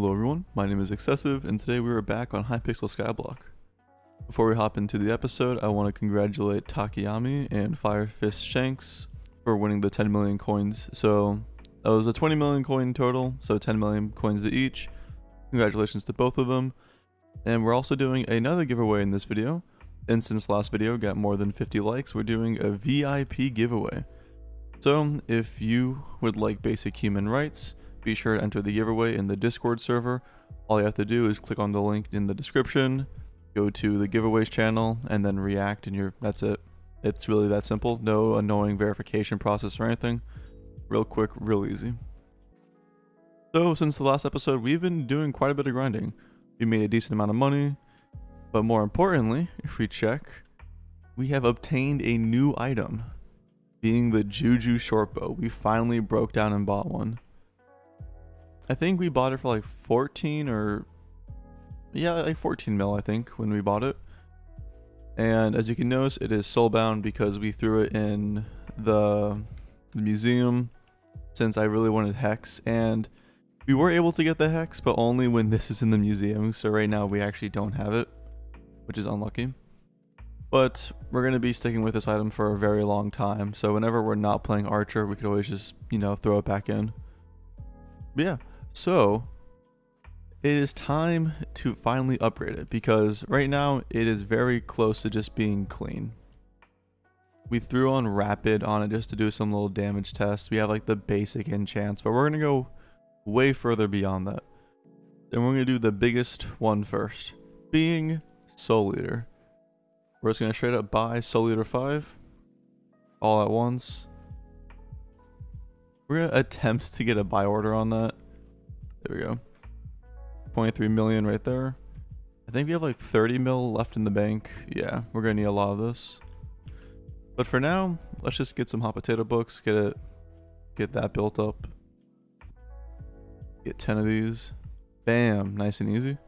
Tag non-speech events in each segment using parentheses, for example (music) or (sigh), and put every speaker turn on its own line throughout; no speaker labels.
Hello everyone, my name is Excessive, and today we are back on Hypixel Skyblock. Before we hop into the episode, I want to congratulate Takayami and Fire Fist Shanks for winning the 10 million coins. So that was a 20 million coin total, so 10 million coins to each. Congratulations to both of them. And we're also doing another giveaway in this video. And since last video got more than 50 likes, we're doing a VIP giveaway. So if you would like basic human rights, be sure to enter the giveaway in the Discord server. All you have to do is click on the link in the description, go to the giveaways channel, and then react, and you're that's it. It's really that simple. No annoying verification process or anything. Real quick, real easy. So since the last episode, we've been doing quite a bit of grinding. We made a decent amount of money, but more importantly, (laughs) if we check, we have obtained a new item, being the Juju shortbow. We finally broke down and bought one. I think we bought it for like 14 or yeah, like 14 mil I think when we bought it. And as you can notice, it is soulbound because we threw it in the, the museum since I really wanted hex and we were able to get the hex, but only when this is in the museum. So right now we actually don't have it, which is unlucky. But we're going to be sticking with this item for a very long time. So whenever we're not playing Archer, we could always just, you know, throw it back in. But yeah, so it is time to finally upgrade it because right now it is very close to just being clean. We threw on rapid on it just to do some little damage tests. We have like the basic enchants, but we're going to go way further beyond that. Then we're going to do the biggest one first, being Soul Eater. We're just going to straight up buy Soul Eater 5 all at once. We're going to attempt to get a buy order on that. There we go. 0.3 million right there. I think we have like 30 mil left in the bank. Yeah, we're gonna need a lot of this. But for now, let's just get some hot potato books, get it, get that built up. Get 10 of these. Bam, nice and easy.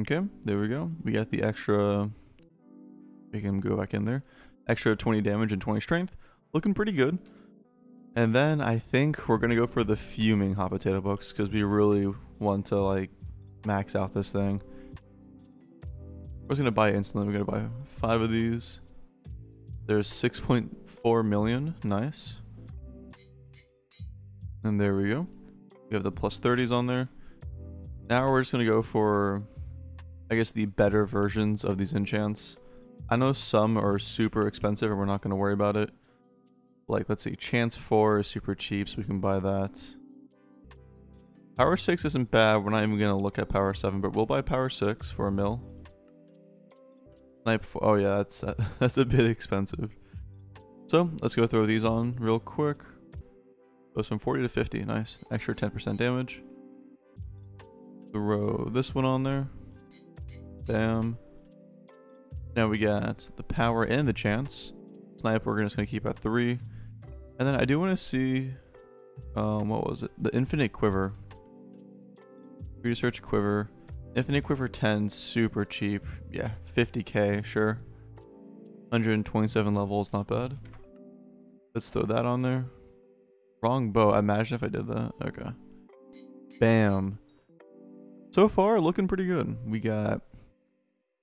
Okay, there we go. We got the extra. We can go back in there. Extra 20 damage and 20 strength. Looking pretty good. And then I think we're going to go for the fuming hot potato books because we really want to like max out this thing. We're just going to buy instantly. We're going to buy five of these. There's 6.4 million. Nice. And there we go. We have the plus 30s on there. Now we're just going to go for I guess the better versions of these enchants. I know some are super expensive and we're not going to worry about it. Like, let's see, Chance 4 is super cheap, so we can buy that. Power 6 isn't bad, we're not even going to look at Power 7, but we'll buy Power 6 for a mill. Night before, oh yeah, that's, (laughs) that's a bit expensive. So, let's go throw these on real quick. Goes from 40 to 50, nice. Extra 10% damage. Throw this one on there. Bam. Now we got the power and the chance. Snipe, we're just going to keep at three. And then I do want to see, um, what was it? The Infinite Quiver. Research Quiver. Infinite Quiver 10, super cheap. Yeah, 50k, sure. 127 levels, not bad. Let's throw that on there. Wrong bow. Imagine if I did that. Okay. Bam. So far, looking pretty good. We got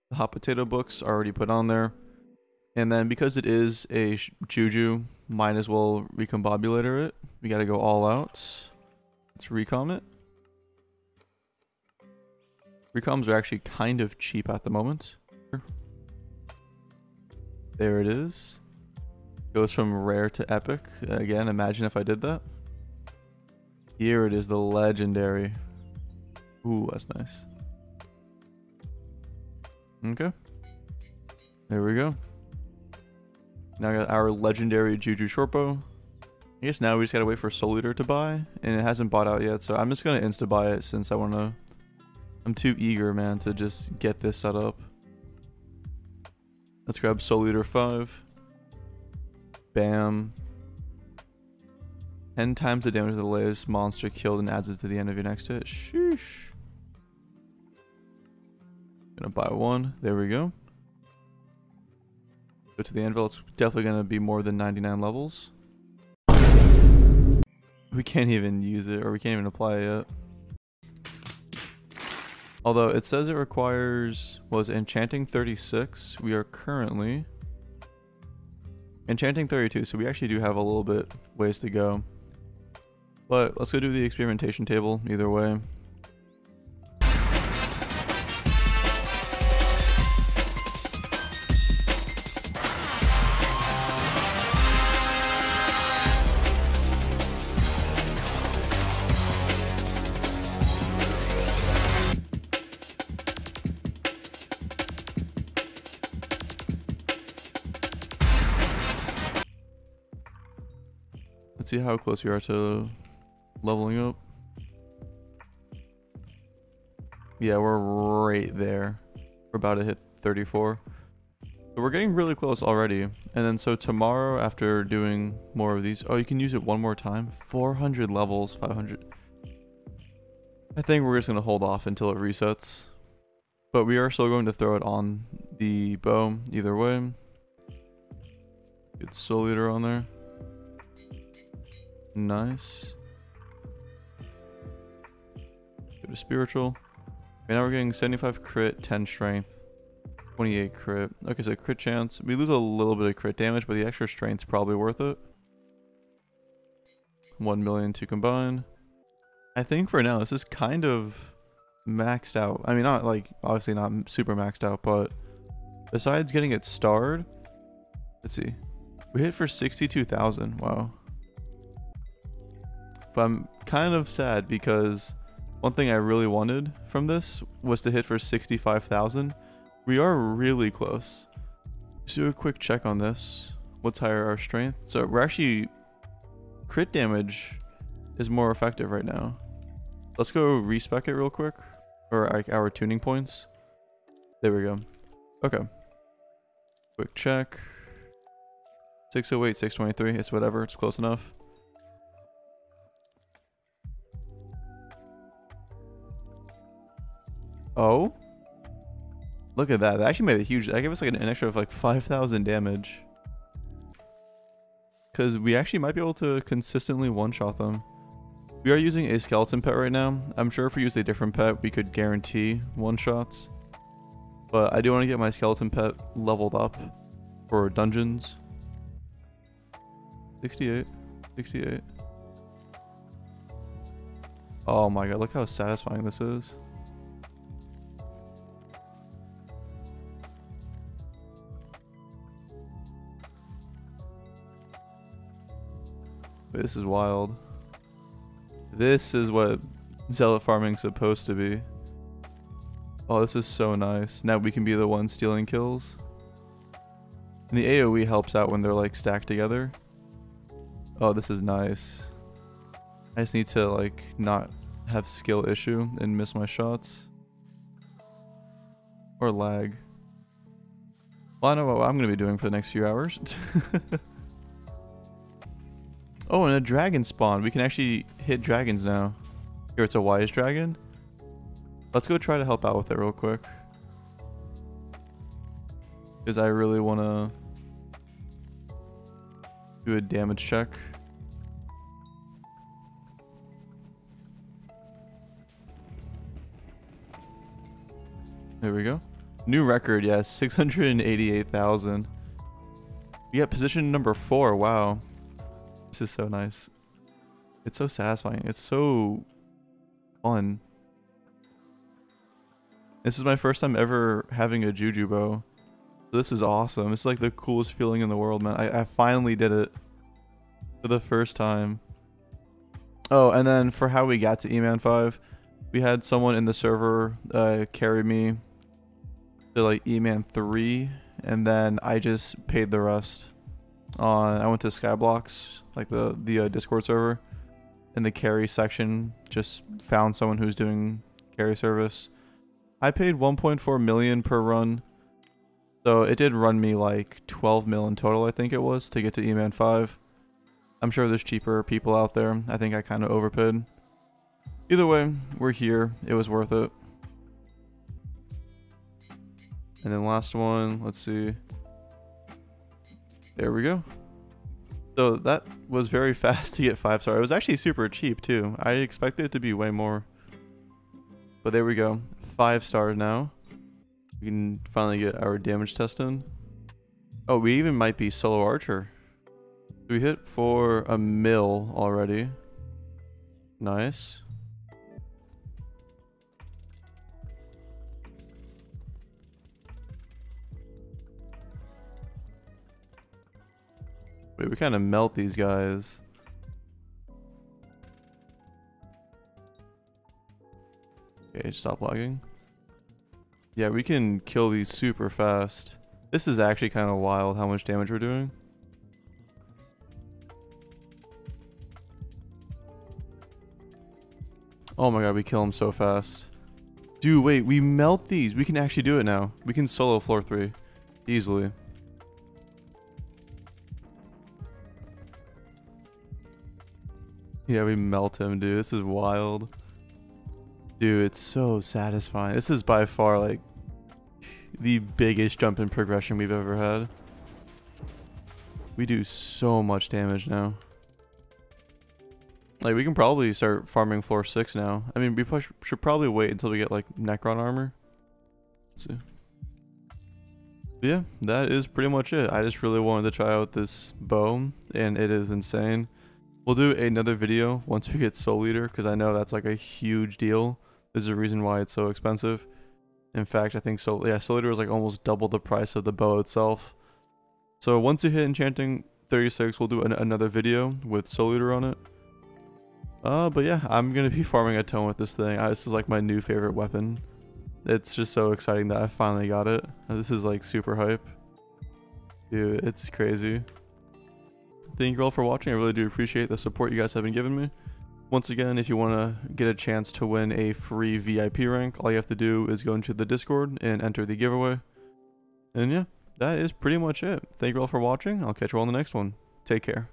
the hot potato books are already put on there. And then because it is a Juju, might as well recombobulator it. We gotta go all out. Let's recom it. Recoms are actually kind of cheap at the moment. There it is. Goes from rare to epic. Again, imagine if I did that. Here it is, the legendary. Ooh, that's nice. Okay. There we go. Now got our legendary Juju Shortbow. I guess now we just gotta wait for Soul Eater to buy, and it hasn't bought out yet, so I'm just gonna insta buy it since I wanna. I'm too eager, man, to just get this set up. Let's grab Soul Eater 5. Bam. 10 times the damage of the latest monster killed and adds it to the end of your next hit. Sheesh. Gonna buy one. There we go. Go to the anvil. It's definitely to be more than 99 levels. We can't even use it, or we can't even apply it yet. Although it says it requires, was enchanting 36. We are currently enchanting 32, so we actually do have a little bit ways to go. But let's go do the experimentation table either way. See how close we are to leveling up. Yeah, we're right there. We're about to hit 34. So we're getting really close already. And then so tomorrow after doing more of these, oh, you can use it one more time. 400 levels, 500. I think we're just going to hold off until it resets. But we are still going to throw it on the bow either way. Get Soul Eater on there. Nice. Go to spiritual. Okay, now we're getting 75 crit, 10 strength, 28 crit. Okay, so crit chance. We lose a little bit of crit damage, but the extra strength's probably worth it. 1 million to combine. I think for now, this is kind of maxed out. I mean, not like, obviously not super maxed out, but besides getting it starred, let's see. We hit for 62,000. Wow. But I'm kind of sad because one thing I really wanted from this was to hit for 65,000. We are really close. Let's do a quick check on this. What's higher our strength? So we're actually crit damage is more effective right now. Let's go respec it real quick. Or like our tuning points. There we go. Okay. Quick check. 608, 623. It's whatever. It's close enough. Oh? Look at that. That actually made a huge... That gave us like an, extra of like 5,000 damage. Because we actually might be able to consistently one-shot them. We are using a skeleton pet right now. I'm sure if we used a different pet, we could guarantee one-shots. But I do want to get my skeleton pet leveled up for dungeons. 68. 68. Oh my god, look how satisfying this is. This is wild. This is what zealot farming's supposed to be. Oh, this is so nice. Now we can be the one stealing kills. And the AoE helps out when they're like stacked together. Oh, this is nice. I just need to like not have skill issue and miss my shots. Or lag. Well, I know what I'm going to be doing for the next few hours. (laughs) Oh, and a dragon spawn. We can actually hit dragons now. Here, it's a wise dragon. Let's go try to help out with it real quick. Because I really want to do a damage check. There we go. New record, yes, 688,000. We got position number four, wow. This is so nice. It's so satisfying. It's so fun. This is my first time ever having a Juju bow. This is awesome. It's like the coolest feeling in the world, man. I, I finally did it. For the first time. Oh, and then for how we got to E-Man 5, we had someone in the server uh, carry me to like E-Man 3, and then I just paid the rest on I went to Skyblocks, like the the uh, Discord server, in the carry section. Just found someone who's doing carry service. I paid 1.4 million per run, so it did run me like 12 mil in total. I think it was to get to E-Man 5. I'm sure there's cheaper people out there. I think I kind of overpaid. Either way, we're here. It was worth it. And then last one, let's see. There we go. So that was very (laughs) fast to get 5 star. It was actually super cheap too. I expected it to be way more. But there we go. 5 stars now. We can finally get our damage test in. Oh, we even might be solo archer. We hit for a mill already. Nice. Wait, we kind of melt these guys. Okay, stop lagging. Yeah, we can kill these super fast. This is actually kind of wild how much damage we're doing. Oh my god, we kill them so fast. Dude, wait, we melt these. We can actually do it now. We can solo floor 3. Easily. Yeah, we melt him, dude. This is wild. Dude, it's so satisfying. This is by far, like, the biggest jump in progression we've ever had. We do so much damage now. Like, we can probably start farming floor 6 now. I mean, we push, should probably wait until we get, like, Necron armor. Let's see. But yeah, that is pretty much it. I just really wanted to try out this bow, and it is insane. We'll do another video once we get Soul Eater, because I know that's, like, a huge deal. There's a reason why it's so expensive. In fact, I think Soul, yeah, Soul Eater was, like, almost double the price of the bow itself. So once you hit Enchanting 36, we'll do an another video with Soul Eater on it. Uh, but yeah, I'm gonna be (laughs) farming a ton with this thing. I, this is like my new favorite weapon. It's just so exciting that I finally got it. This is like super hype. Dude, it's crazy. Thank you all for watching. I really do appreciate the support you guys have been giving me. Once again, if you want to get a chance to win a free VIP rank, all you have to do is go into the Discord and enter the giveaway. And yeah, that is pretty much it. Thank you all for watching. I'll catch you all in the next one. Take care.